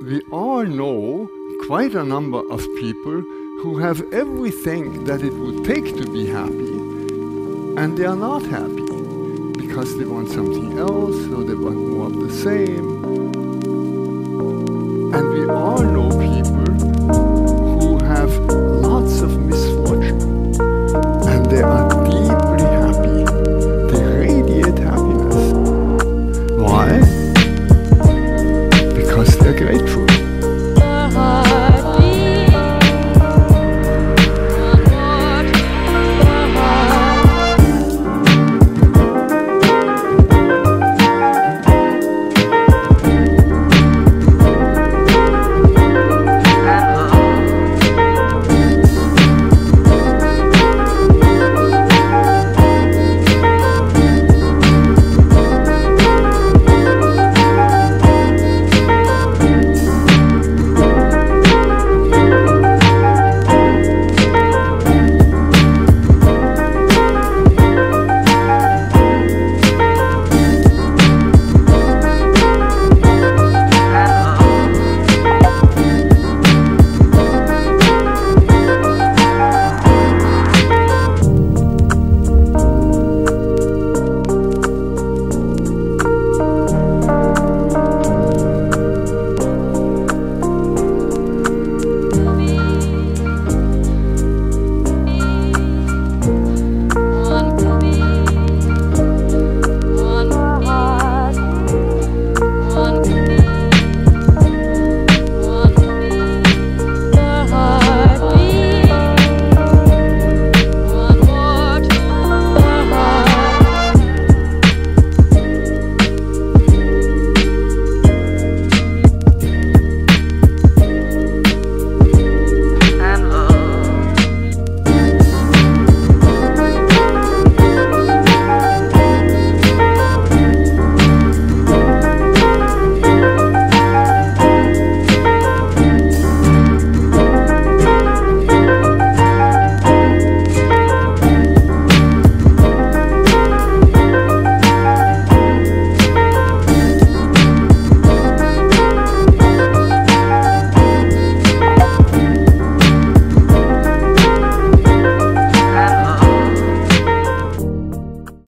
we all know quite a number of people who have everything that it would take to be happy, and they are not happy because they want something else or they want more of the same.